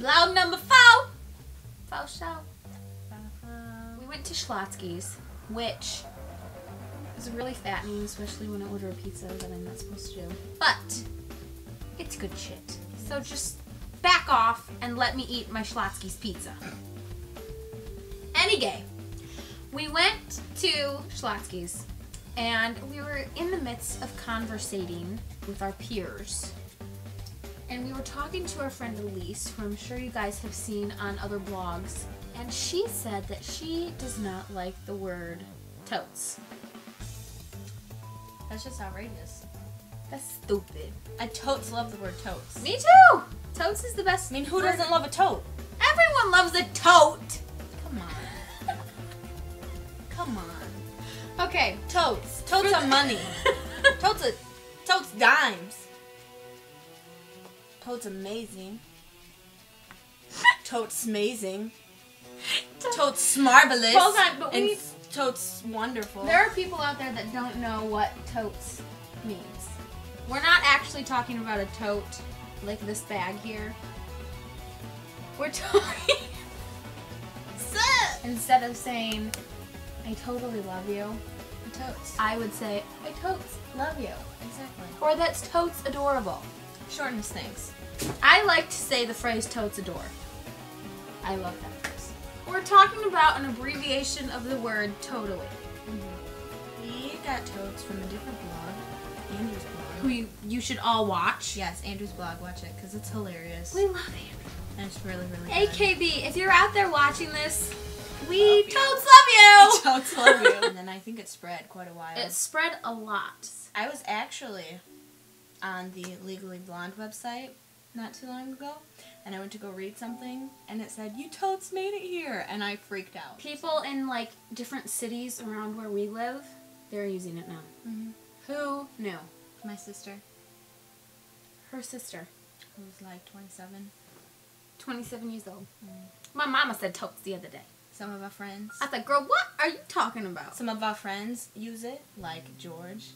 Vlog number four. Four show. We went to Schlotzsky's, which is really fattening, especially when I order a pizza that I'm not supposed to do. But it's good shit. So just back off and let me eat my Schlotzsky's pizza. Any gay. We went to Schlotzsky's and we were in the midst of conversating with our peers. And we were talking to our friend Elise, who I'm sure you guys have seen on other blogs. And she said that she does not like the word totes. That's just outrageous. That's stupid. I totes love the word totes. Me too! Totes is the best. I mean, who doesn't love a tote? Everyone loves a tote! Come on. Come on. Okay. Totes. Totes are money. totes are totes dimes. Totes amazing. Totes amazing. Totes marvelous. Hold on, but we- totes wonderful. There are people out there that don't know what totes means. We're not actually talking about a tote like this bag here. We're talking instead of saying I totally love you, totes. I would say I totes love you. Exactly. Or that's totes adorable. Shortens things. I like to say the phrase totes adore. I love that phrase. We're talking about an abbreviation of the word totally. Mm-hmm. We got totes from a different blog, Andrew's Who blog. you, you should all watch. Yes, Andrew's blog. Watch it because it's hilarious. We love Andrew. and it's really, really. AKB, if you're out there watching this, we Love you. totes love you. Totes love you. and then I think it spread quite a while. It spread a lot. I was actually on the Legally Blonde website not too long ago, and I went to go read something, and it said, "You totes made it here," and I freaked out. People in like different cities around where we live, they're using it now. Mhm. Who knew? My sister, Her sister, Who's like 27, 27 years old. My mama said totes the other day. some of our friends, I said, girl, what are you talking about? some of our friends use it, like George,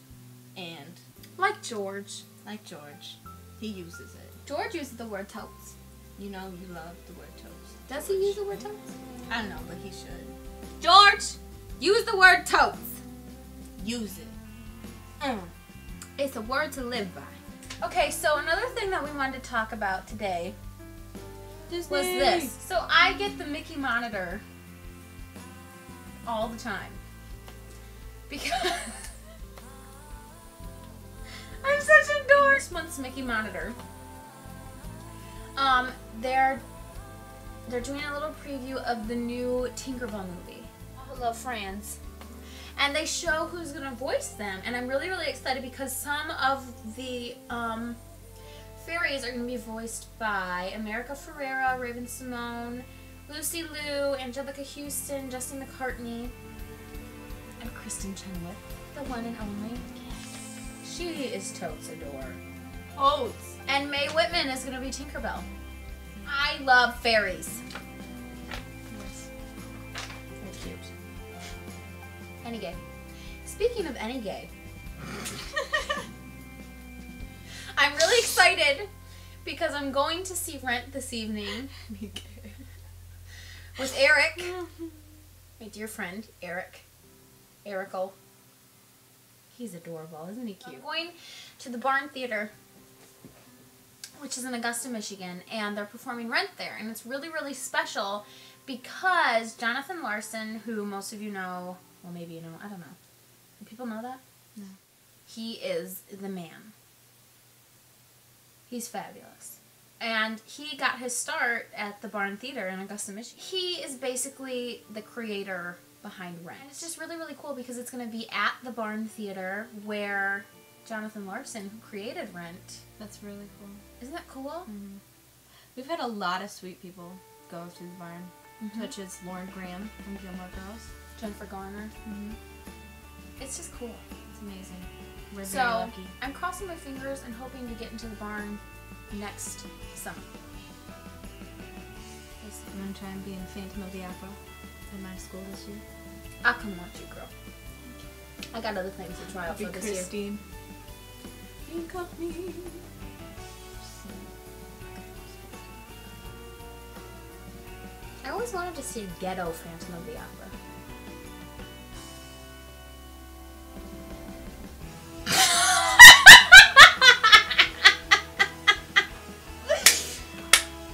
and Like George. like George, he uses it. George uses the word totes. You know, you love the word totes. Does he use the word totes? I don't know, but he should George, use the word totes. use it. Mm. It's a word to live by. Okay, so another thing that we wanted to talk about today was this. So I get the Mickey monitor all the time because I'm such a dork. This month's Mickey monitor. Um, they're they're doing a little preview of the new Tinkerbell movie. Hello, friends. And they show who's gonna voice them, and I'm really, really excited because some of the um, fairies are gonna be voiced by America Ferrera, Raven-Symoné, Lucy Liu, Anjelica Huston, Justin McCartney, and Kristin Chenoweth, the one and only. She is totes adore. Totes. And Mae Whitman is gonna be Tinkerbell. I love fairies. Yes. They're cute. Any gay. Speaking of any gay, I'm really excited because I'm going to see Rent this evening with Eric, my dear friend Eric. Erical. He's adorable, isn't he cute? I'm going to the Barn Theater, which is in Augusta, Michigan, and they're performing Rent there, and it's really, really special because Jonathan Larson, who most of you know, well, maybe you know, I don't know. Do people know that? No. He is the man. He's fabulous. And he got his start at the Barn Theater in Augusta, Michigan. He is basically the creator behind Rent. And it's just really, really cool because it's going to be at the Barn Theater where Jonathan Larson, who created Rent, That's really cool. isn't that cool? We've had a lot of sweet people go to the barn, Mhm. such as Lauren Graham from Gilmore Girls. Jennifer Garner. Mm-hmm. It's just cool. It's amazing. We're very So lucky. I'm crossing my fingers and hoping to get into the barn next summer. I'm gonna try and be in Phantom of the Opera in my school this year. I'll come watch you, girl. I got other things to try out for this year. Think of me. I always wanted to see ghetto Phantom of the Opera.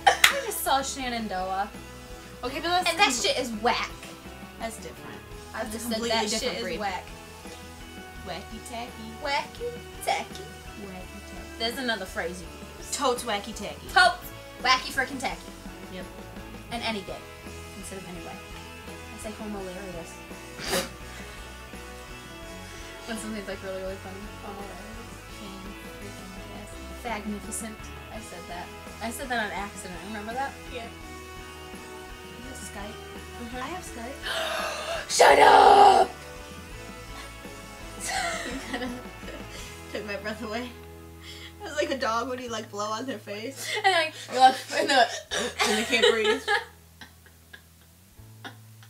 I just saw Shenandoah. Okay, but that's And that shit is whack. that's different. I That's just said completely that shit different is whack. Wacky tacky. Wacky tacky. Wacky tacky. There's another phrase you can use. Totes wacky tacky. Totes wacky for Kentucky. Yep. And any day. Instead of anyway. I say hilarious. when something's like really, really funny. Hilarious. Magnificent. I said that. I said that on accident. Remember that? Yeah. You have Skype? Mm-hmm. I have Skype. Shut up! Took my breath away. It was like a dog when you like blow on their face and like, you're like, and the, and they can't breathe.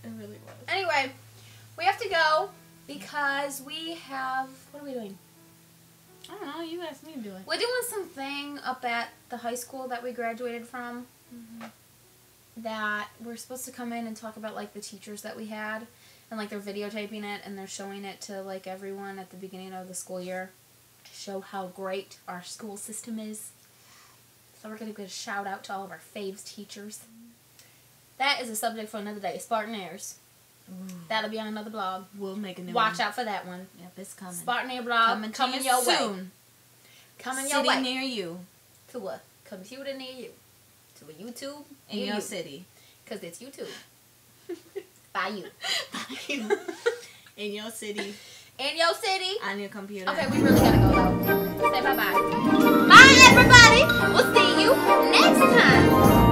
It really was. Anyway, we have to go because we have. What are we doing? I don't know. You asked me to do it. We're doing something up at the high school that we graduated from. Mm-hmm. That we're supposed to come in and talk about like the teachers that we had, and like they're videotaping it and they're showing it to like everyone at the beginning of the school year to show how great our school system is. So we're gonna give a shout out to all of our faves teachers. That is a subject for another day. Spartan Airs. Mm. That'll be on another blog. We'll make a new Watch one. out for that one. Yep, it's coming. Spartan Air blog coming, coming, to your you way. soon. Coming your City way. near you. to a computer near you. To a YouTube In your you. city. Because it's YouTube. By you. In your city in your city. I need a computer. Okay, we really gotta go. though. Say bye bye. Bye, everybody. We'll see you next time.